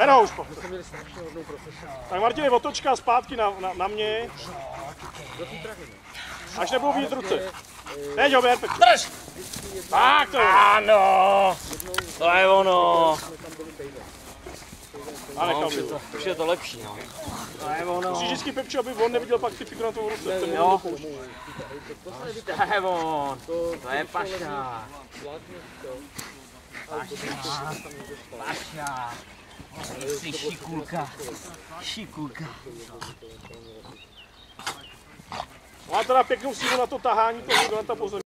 Jenom už po. Tak Martine, otočka zpátky na, na, na mě. Až nebudou vidět ruce. Teď ho pěkně. Drž! Tak to je. Ano! To je ono. A No, nechal by to, už je to lepší, no. To je ono. Musíš vždycky Pepčo, aby on neviděl pak ty figurantovou ruce. To Jo. To je on. To je paša. Paša. Paša. Esse Chicuca. Chicuca. Atrapalha que um segundo a tutarra, tô durante a bolsa.